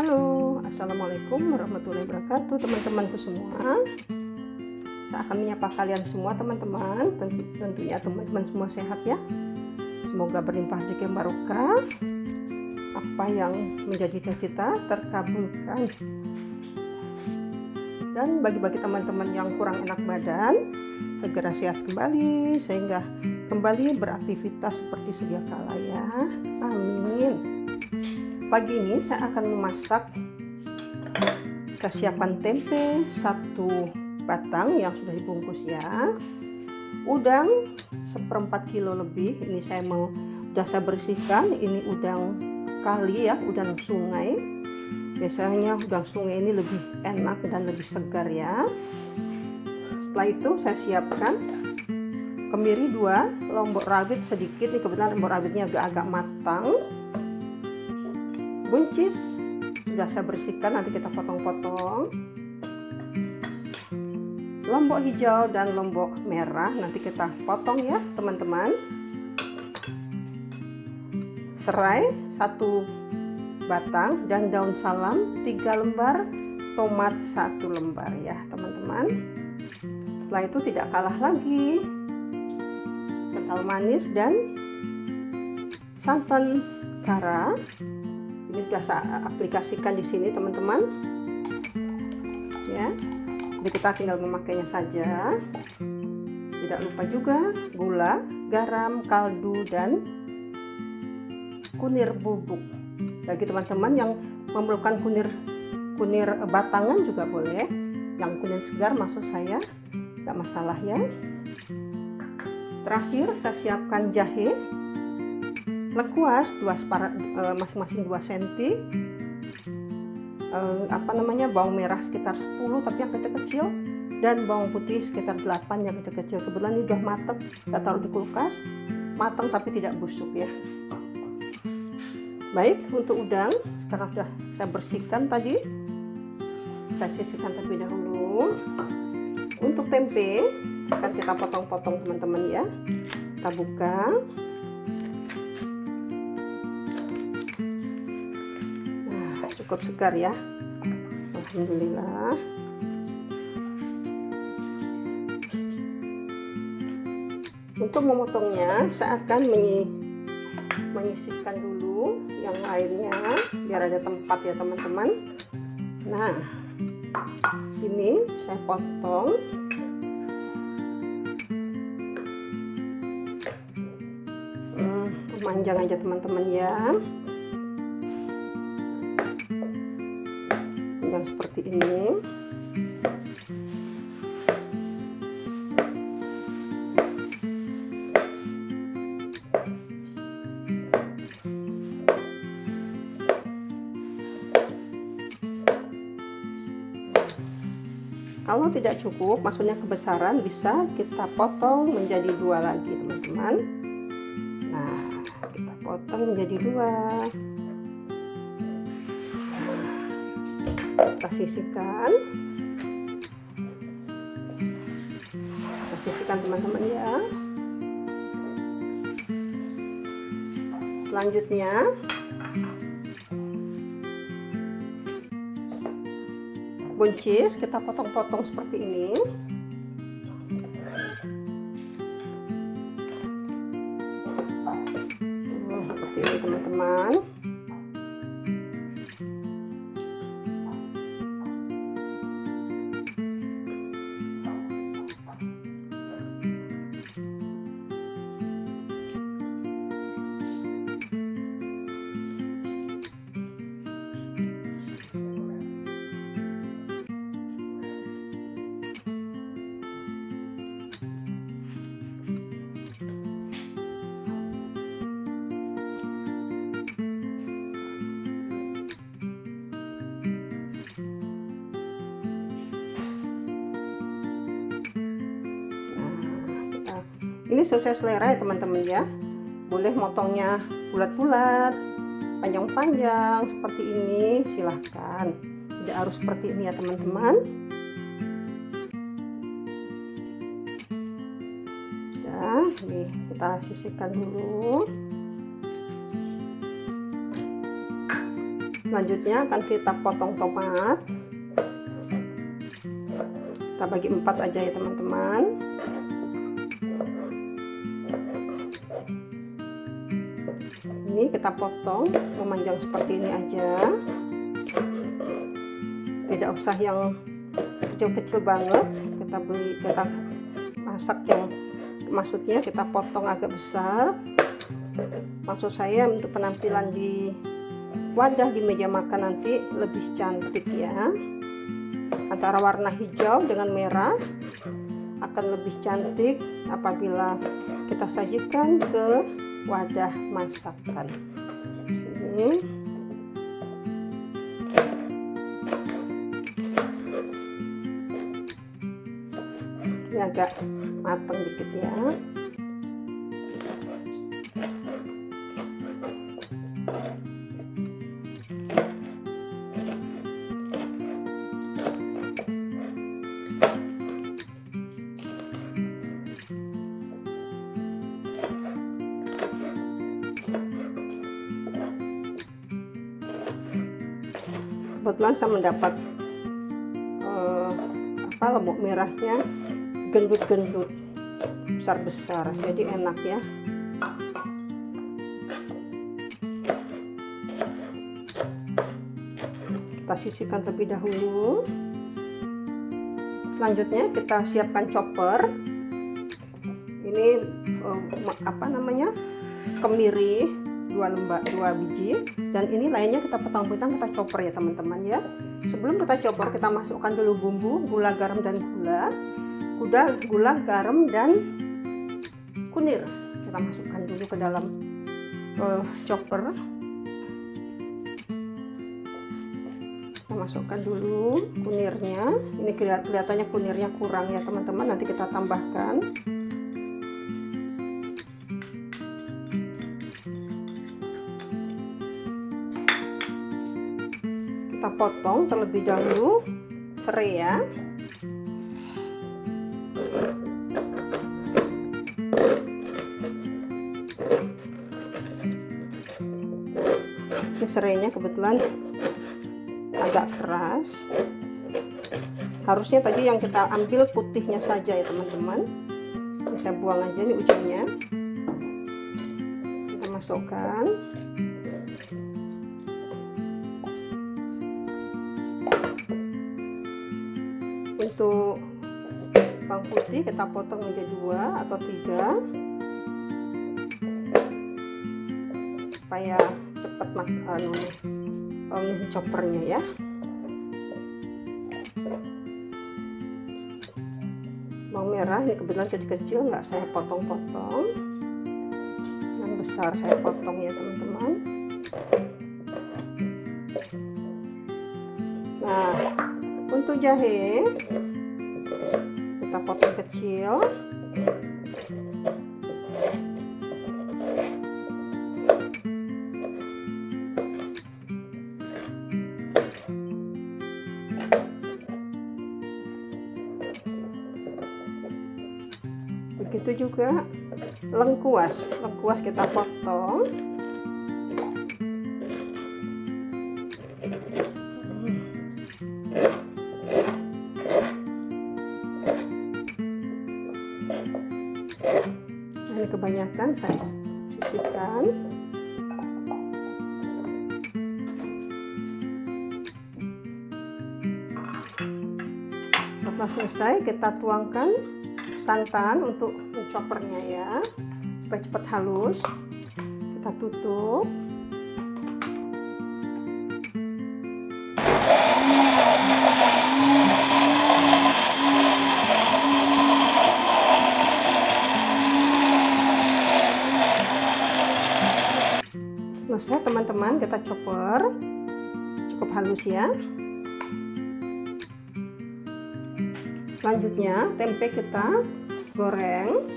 Halo, Assalamualaikum warahmatullahi wabarakatuh teman-temanku semua. Saya akan menyapa kalian semua teman-teman Tentu, Tentunya teman-teman semua sehat ya. Semoga berlimpah rezeki yang barokah. Apa yang menjadi cita-cita terkabulkan. Dan bagi-bagi teman-teman yang kurang enak badan Segera sehat kembali Sehingga kembali beraktivitas seperti sedia kala ya Pagi ini saya akan memasak saya siapkan tempe satu batang yang sudah dibungkus ya. Udang seperempat kilo lebih ini saya mau sudah saya bersihkan. Ini udang kali ya udang sungai. Biasanya udang sungai ini lebih enak dan lebih segar ya. Setelah itu saya siapkan kemiri dua lombok rawit sedikit. Ini kebetulan lombok rawitnya udah agak matang buncis. Sudah saya bersihkan nanti kita potong-potong. Lombok hijau dan lombok merah nanti kita potong ya teman-teman. Serai satu batang dan daun salam tiga lembar tomat satu lembar ya teman-teman. Setelah itu tidak kalah lagi. Kental manis dan santan kara ini sudah saya aplikasikan di sini teman-teman. Ya. Jadi kita tinggal memakainya saja. Tidak lupa juga gula garam kaldu dan kunir bubuk. Bagi teman-teman yang memerlukan kunir kunir batangan juga boleh. Yang kunir segar maksud saya tidak masalah ya. Terakhir saya siapkan jahe lengkuas dua eh, masing-masing 2 cm uh, apa namanya bawang merah sekitar 10 tapi yang kecil-kecil. Dan bawang putih sekitar 8 yang kecil-kecil. Kebetulan ini udah matang saya taruh di kulkas. Matang tapi tidak busuk ya. Baik untuk udang. Sekarang sudah saya bersihkan tadi. Saya sisihkan terlebih dahulu. Untuk tempe akan kita potong-potong teman-teman ya. Kita buka cukup segar ya. Alhamdulillah. Untuk memotongnya saya akan menyi menyisihkan dulu yang lainnya biar ada tempat ya teman-teman. Nah ini saya potong. Hmm, aja teman-teman ya seperti ini. Kalau tidak cukup maksudnya kebesaran bisa kita potong menjadi dua lagi teman-teman. Nah kita potong menjadi dua kita sisihkan kita sisihkan teman-teman ya. Selanjutnya. Buncis kita potong-potong seperti ini ini sesuai selera ya teman-teman ya. Boleh motongnya bulat-bulat panjang-panjang seperti ini. Silahkan. Tidak harus seperti ini ya teman-teman. Ya ini kita sisihkan dulu. Selanjutnya akan kita potong tomat. Kita bagi empat aja ya teman-teman kita potong memanjang seperti ini aja. Tidak usah yang kecil-kecil banget. Kita beli kita masak yang maksudnya kita potong agak besar. Maksud saya untuk penampilan di wadah di meja makan nanti lebih cantik ya. Antara warna hijau dengan merah akan lebih cantik apabila kita sajikan ke wadah masakan. Ini. Ini agak matang dikit ya kebetulan saya mendapat uh, apa lembut merahnya gendut-gendut besar-besar jadi enak ya. Kita sisihkan terlebih dahulu. Selanjutnya kita siapkan chopper. Ini uh, apa namanya kemiri dua lembak dua biji. Dan ini lainnya kita potong-potong kita chopper ya teman-teman ya. Sebelum kita chopper kita masukkan dulu bumbu gula garam dan gula gula gula garam dan kunir kita masukkan dulu ke dalam uh, chopper kita masukkan dulu kunirnya ini kelihatannya kunirnya kurang ya teman-teman. Nanti kita tambahkan potong terlebih dahulu. Serai ya. Ini serainya kebetulan agak keras. Harusnya tadi yang kita ambil putihnya saja ya teman-teman. Saya buang aja nih ujungnya. Kita masukkan putih kita potong menjadi dua atau tiga. Supaya cepat mak anu um, choppernya ya. Bawang merah ini kebetulan kecil-kecil nggak saya potong-potong. Yang besar saya potong ya teman-teman. Nah untuk jahe potong kecil. Begitu juga lengkuas. Lengkuas kita potong kebanyakan saya sisihkan. Setelah selesai kita tuangkan santan untuk choppernya ya supaya cepat halus. Kita tutup selesai teman-teman kita chopper. Cukup halus ya. Selanjutnya tempe kita goreng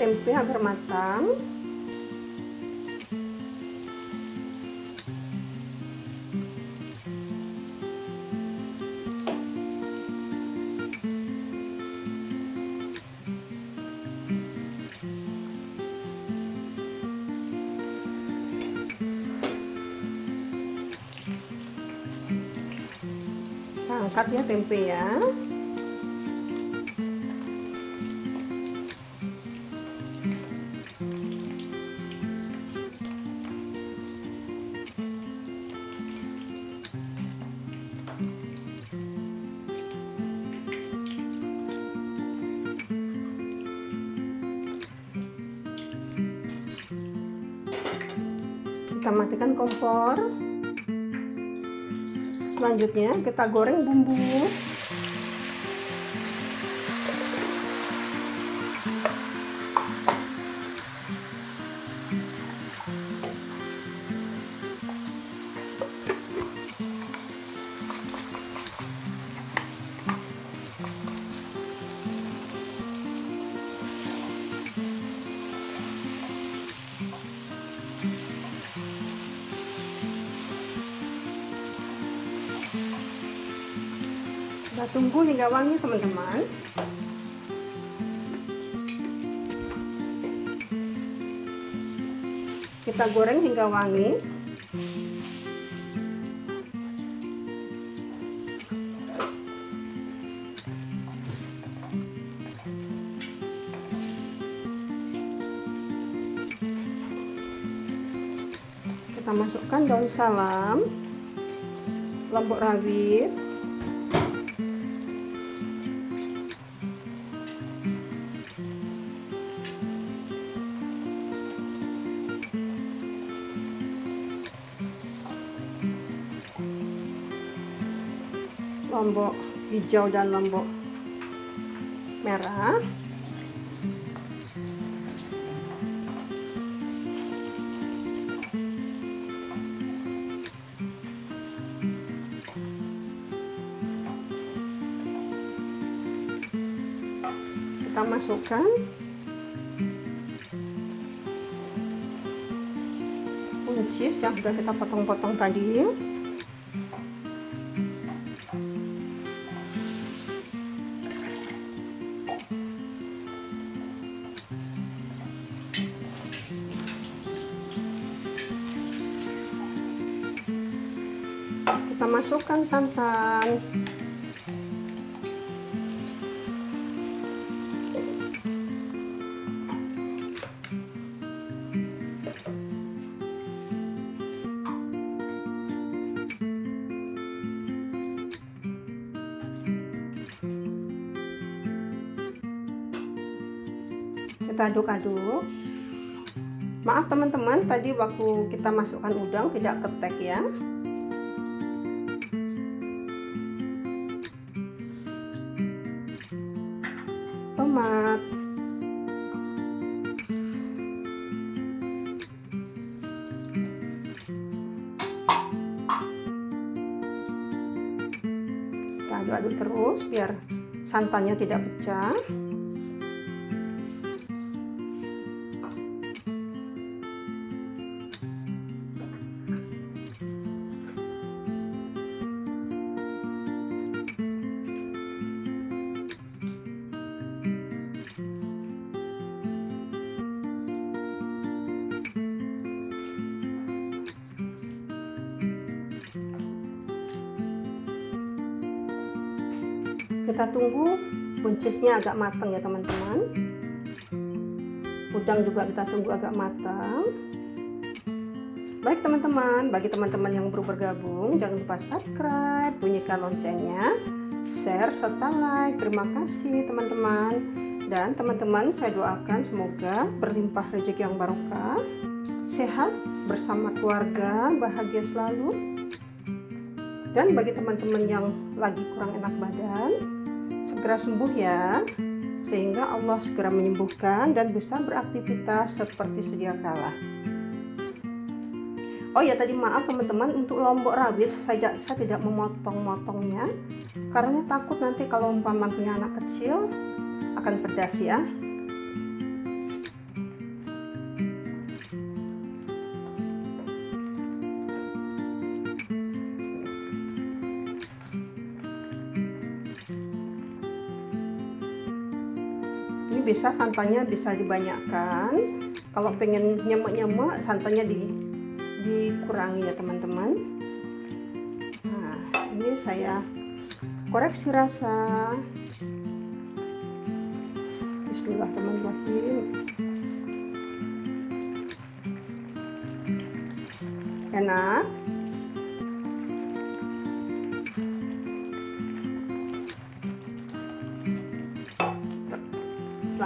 tempe hampir matang. Angkat ya tempe ya kita matikan kompor. Selanjutnya kita goreng bumbu kita tunggu hingga wangi teman-teman. Kita goreng hingga wangi. Kita masukkan daun salam lombok rawit lombok hijau dan lombok merah. Kita masukkan. Buncis yang sudah kita potong-potong tadi masukkan santan. Kita aduk-aduk. Maaf teman-teman tadi waktu kita masukkan udang tidak ketek ya tomat aduk-aduk terus biar santannya tidak pecah kita tunggu. Buncisnya agak matang ya teman-teman. Udang juga kita tunggu agak matang. Baik teman-teman. Bagi teman-teman yang baru bergabung jangan lupa subscribe bunyikan loncengnya share serta like. Terima kasih teman-teman. Dan teman-teman saya doakan semoga berlimpah rezeki yang barokah sehat bersama keluarga bahagia selalu. Dan bagi teman-teman yang lagi kurang enak badan segera sembuh ya. Sehingga Allah segera menyembuhkan dan bisa beraktivitas seperti sedia kala. Oh ya tadi maaf teman-teman untuk lombok rawit saya, saya tidak memotong-motongnya. Karena takut nanti kalau umpama punya anak kecil akan pedas ya Ini bisa santannya bisa dibanyakkan. Kalau pengen nyemek-nyemek, santannya di dikurangi ya teman-teman. Nah, ini saya koreksi rasa. Bismillahirrahmanirrahim. Enak.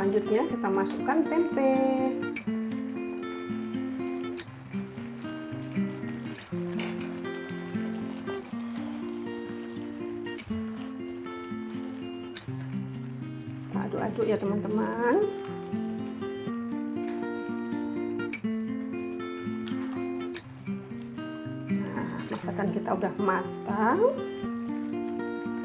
Selanjutnya kita masukkan tempe. aduk-aduk ya teman-teman nah masakan kita udah matang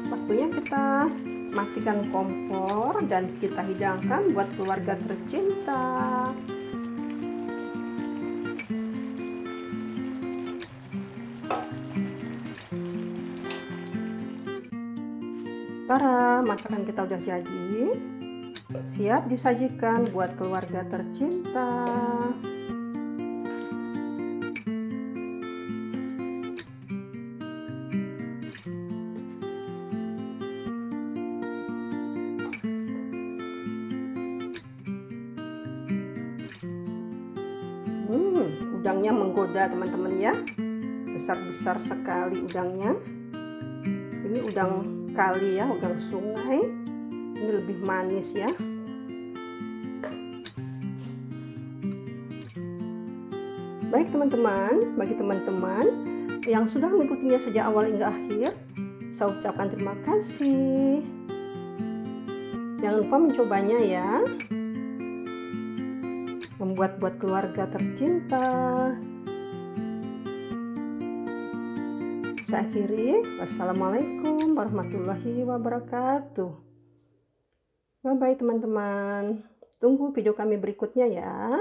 waktunya kita matikan kompor dan kita hidangkan buat keluarga tercinta Tara, masakan kita udah jadi. Siap disajikan buat keluarga tercinta. Besar-besar sekali udangnya. Ini udang kali ya udang sungai. Ini lebih manis ya. Baik teman-teman. Bagi teman-teman yang sudah mengikutinya sejak awal hingga akhir saya ucapkan terima kasih. Jangan lupa mencobanya ya. Membuat buat keluarga tercinta Saya akhiri. Wassalamualaikum warahmatullahi wabarakatuh. Bye-bye teman-teman. Tunggu video kami berikutnya ya.